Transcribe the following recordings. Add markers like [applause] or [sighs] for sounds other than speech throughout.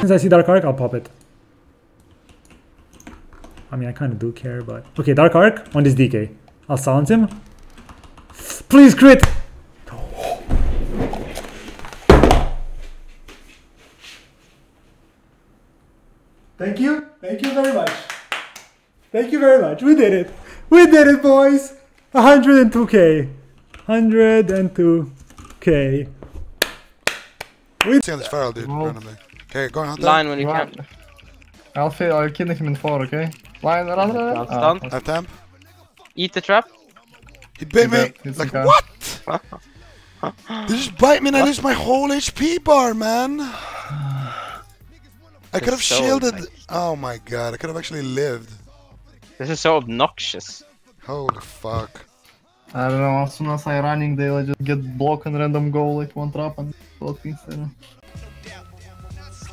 Since I see Dark Arc, I'll pop it. I mean, I kind of do care, but... Okay, Dark Arc on this DK. I'll silence him. Please crit! Thank you. Thank you very much. Thank you very much. We did it. We did it, boys. 102k. 102k. See on this feral dude in front of me. Okay, go on. Line when you Line. can. Alfie, I'll kill him in four, okay? Line around there. Down, Ah, stun. Left hand. Eat the trap. He bit me. bit. It's Like okay. what? [laughs] they just bite me and I lose my whole HP bar, man. I could have so shielded. nice. Oh my god, I could have actually lived. This is so obnoxious. Holy fuck. I don't know, as soon as I running, they will just get blocked and random go like one trap and block things there.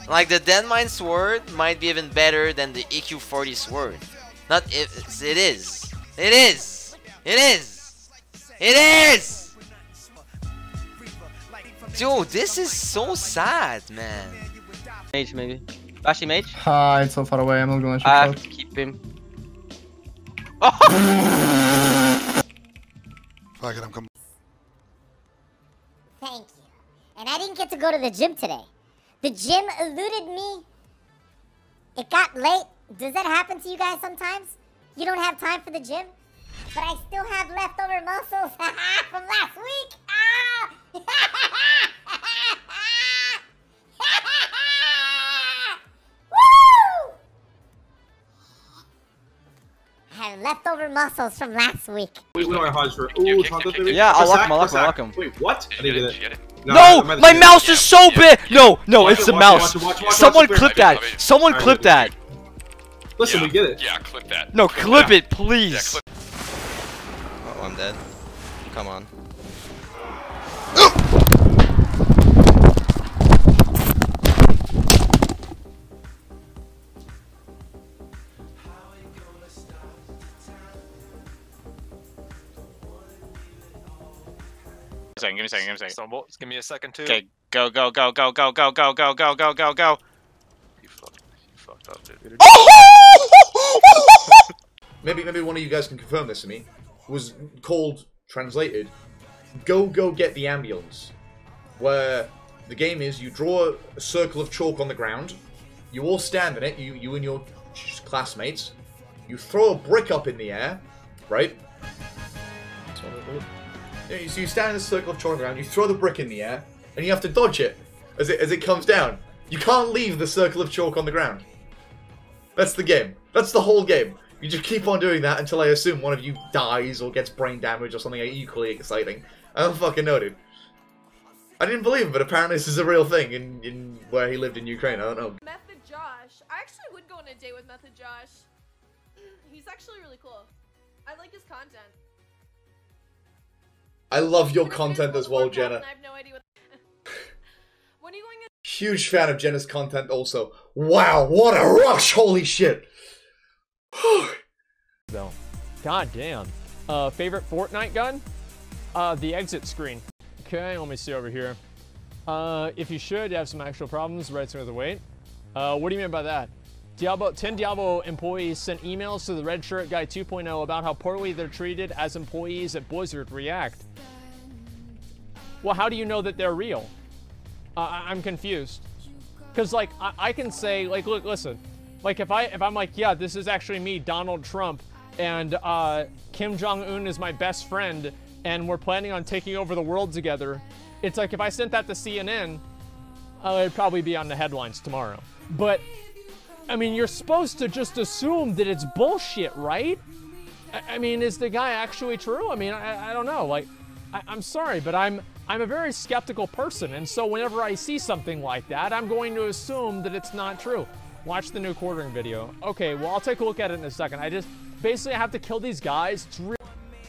Like the Denmine sword might be even better than the EQ40 sword. Not if it is. It is. It is. It is. Dude, this is so sad, man. Mage maybe. Flashy mage. Ah, it's so far away, I'm not gonna shoot I have to keep him. Oh! [laughs] Fuck it, I'm coming. Thank you. And I didn't get to go to the gym today. The gym eluded me. It got late. Does that happen to you guys sometimes? You don't have time for the gym? But I still have leftover muscles [laughs] from last week. Ah! [laughs] Woo! I have leftover muscles from last week. Wait, we don't have Hodge for. Ooh, Taco baby. Yeah, I'll lock sack, him, I'll lock for him, I'll lock him. Wait, what? I didn't get it. No, I my might have seen mouse it. is so big. No, no, Watch it's it, the it, mouse. watch it, watch it, watch Someone clip that. Someone Alright, clip that. Listen, we get it. Yeah, clip that. No, clip it, please. Yeah, clip. Oh, I'm dead. Come on. Second, give me a second, give me a second. Stumble. Just give me a second too. Okay, go, go, go, go, go, go, go, go, go, go, go, go. You fucked, you fucked up, dude. maybe maybe one of you guys can confirm this to me, was called translated Go Go Get the Ambulance, where the game is you draw a circle of chalk on the ground, you all stand in it, you you and your classmates, you throw a brick up in the air, right? So you stand in a circle of chalk on the ground, you throw the brick in the air, and you have to dodge it as it as it comes down. You can't leave the circle of chalk on the ground. That's the game. That's the whole game. You just keep on doing that until I assume one of you dies or gets brain damage or something equally exciting. I don't fucking know, dude. I didn't believe it, but apparently this is a real thing in, in where he lived in Ukraine. I don't know. Method Josh. I actually would go on a date with Method Josh. He's actually really cool. I like his content. I love your And if it is content as well, Jenna. I have no idea what. [laughs] when are you going to? [laughs] Huge fan of Jenna's content also. Wow, what a rush! Holy shit! [sighs] though. God damn. Uh, favorite Fortnite gun? Uh, the exit screen. Okay, let me see over here. Uh, if you should have some actual problems, right center of the weight. Uh, what do you mean by that? Diablo, 10 Diablo employees sent emails to the Red Shirt Guy 2.0 about how poorly they're treated as employees at Blizzard React. Well, how do you know that they're real? Uh, I'm confused. Cause like I, I can say like look listen, like if I if I'm like yeah this is actually me Donald Trump and uh, Kim Jong Un is my best friend and we're planning on taking over the world together. It's like if I sent that to CNN, uh, it'd probably be on the headlines tomorrow. But I mean you're supposed to just assume that it's bullshit, right? I, I mean is the guy actually true? I mean I, I don't know like. I, I'm sorry, but I'm I'm a very skeptical person, and so whenever I see something like that, I'm going to assume that it's not true. Watch the new quartering video. Okay, well I'll take a look at it in a second. I just basically have to kill these guys.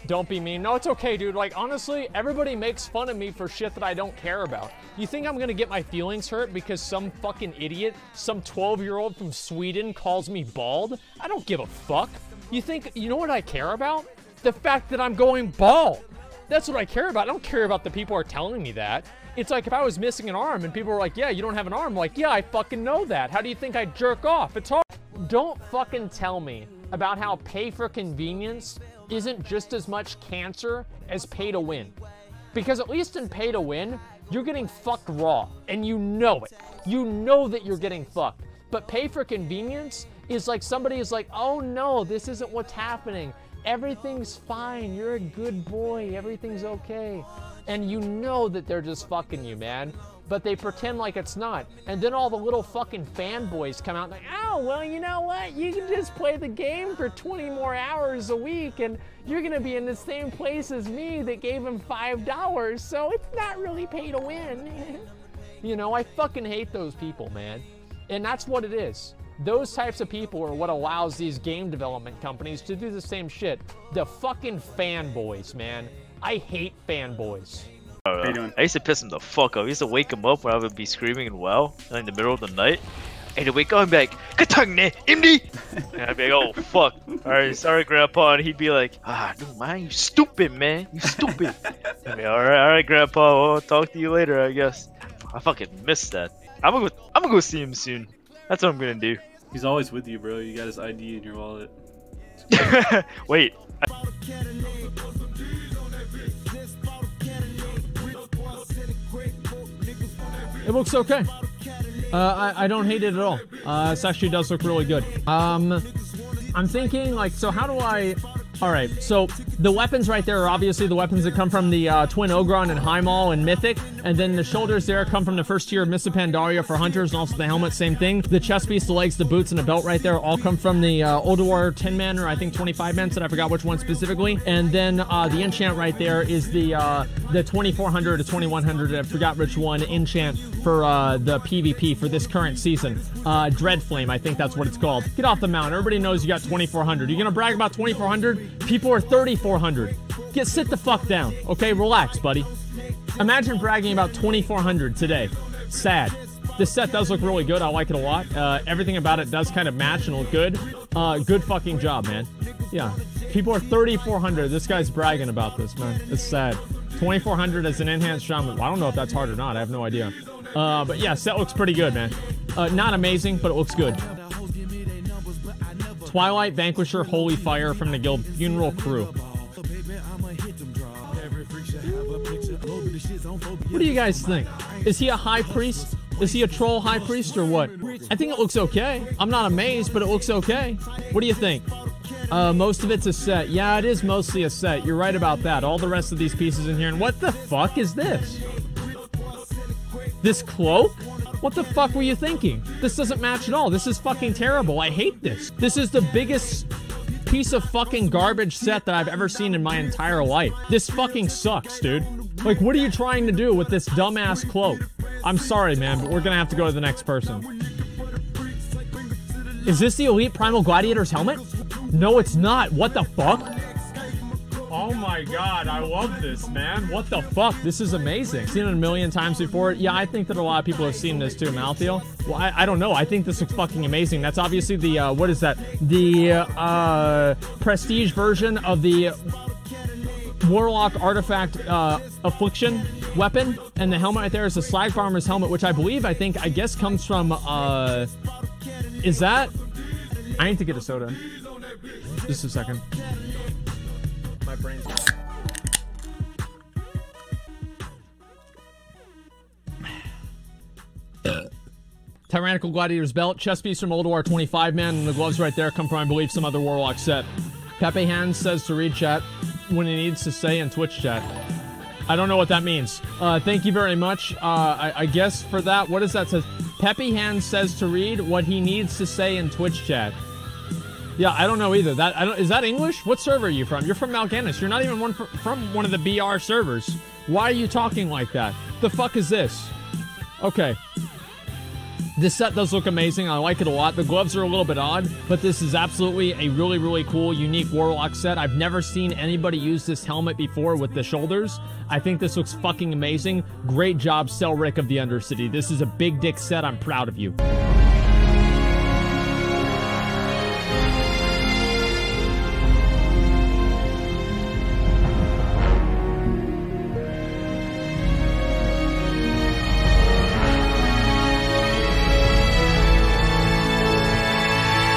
Don't be mean. No, it's okay, dude. Like honestly, everybody makes fun of me for shit that I don't care about. You think I'm gonna get my feelings hurt because some fucking idiot, some 12-year-old from Sweden calls me bald? I don't give a fuck. You think you know what I care about? The fact that I'm going bald. That's what I care about. I don't care about the people who are telling me that. It's like if I was missing an arm and people were like, yeah, you don't have an arm. I'm like, yeah, I fucking know that. How do you think I jerk off? It's hard. Don't fucking tell me about how pay for convenience isn't just as much cancer as pay to win. Because at least in pay to win, you're getting fucked raw, and you know it. You know that you're getting fucked. But pay for convenience is like somebody is like, oh no, this isn't what's happening. Everything's fine. You're a good boy. Everything's okay. And you know that they're just fucking you, man. But they pretend like it's not. And then all the little fucking fanboys come out like, oh, well, you know what? You can just play the game for 20 more hours a week and you're gonna be in the same place as me that gave him $5, so it's not really pay to win. [laughs] you know, I fucking hate those people, man. And that's what it is. Those types of people are what allows these game development companies to do the same shit. The fucking fanboys, man. I hate fanboys. How you doing? I used to piss him the fuck off. I used to wake him up when I would be screaming and well in the middle of the night. And he'd wake up and be like, Katang Imdi! [laughs] And I'd be like, oh fuck. Alright, sorry grandpa. And he'd be like, ah no man, you stupid man. You stupid. [laughs] I'd be alright, alright grandpa, I'll talk to you later I guess. I fucking missed that. I'm gonna go I'm gonna go see him soon. That's what I'm gonna do. He's always with you, bro. You got his ID in your wallet. [laughs] Wait. It looks okay. Uh, I, I don't hate it at all. Uh, this actually does look really good. Um, I'm thinking like, so how do I? All right, so the weapons right there are obviously the weapons that come from the uh, Twin Ogron and Highmaul and Mythic, and then the shoulders there come from the first tier of Mists Pandaria for Hunters, and also the helmet, same thing. The chest piece, the legs, the boots, and the belt right there all come from the uh, Ulduar 10 man or I think 25 man set. I forgot which one specifically. And then uh, the enchant right there is the uh, the 2400 to 2100. I forgot which one enchant for uh, the PvP for this current season. Uh, Dreadflame, I think that's what it's called. Get off the mountain. Everybody knows you got 2400. You're gonna brag about 2400? People are 3400. Get sit the fuck down. Okay, relax, buddy. Imagine bragging about 2400 today. Sad. This set does look really good. I like it a lot. Uh, everything about it does kind of match and look good. Uh, good fucking job, man. Yeah. People are 3400. This guy's bragging about this, man. It's sad. 2400 as an enhanced shaman. Well, I don't know if that's hard or not. I have no idea. Uh, but yeah, set looks pretty good, man. Uh, not amazing, but it looks good. Twilight Vanquisher Holy Fire from the Guild Funeral Crew. What do you guys think? Is he a high priest? Is he a troll high priest or what? I think it looks okay. I'm not amazed, but it looks okay. What do you think? Uh, most of it's a set. Yeah, it is mostly a set. You're right about that. All the rest of these pieces in here. And what the fuck is this? This cloak? What the fuck were you thinking? This doesn't match at all. This is fucking terrible. I hate this. This is the biggest piece of fucking garbage set that I've ever seen in my entire life. This fucking sucks, dude. Like, what are you trying to do with this dumbass cloak? I'm sorry, man, but we're gonna have to go to the next person. Is this the Elite Primal Gladiator's helmet? No, it's not. What the fuck? Oh my god, I love this, man. What the fuck? This is amazing. Seen it a million times before. Yeah, I think that a lot of people have seen this too, Malthiel. Well, I, I don't know. I think this looks fucking amazing. That's obviously the, uh, what is that? The, uh, prestige version of the Warlock Artifact, uh, Affliction weapon. And the helmet right there is the Slag Farmer's helmet, which I believe, I think, I guess comes from, uh, is that? I need to get a soda. Just a second. My brain's. Tyrannical Gladiator's belt, chest piece from Ulduar 25 man, and the gloves right there come from, I believe, some other Warlock set. Pepe Hands says to read chat when he needs to say in Twitch chat. I don't know what that means. Uh, thank you very much. Uh, I, I, guess for that, what does that say? Pepe Hands says to read what he needs to say in Twitch chat. Yeah, I don't know either. That I don't. Is that English? What server are you from? You're from Mal'Ganis. You're not even one from one of the BR servers. Why are you talking like that? The fuck is this? Okay. This set does look amazing. I like it a lot. The gloves are a little bit odd, but this is absolutely a really, really cool, unique Warlock set. I've never seen anybody use this helmet before with the shoulders. I think this looks fucking amazing. Great job, Selric of the Undercity. This is a big dick set. I'm proud of you.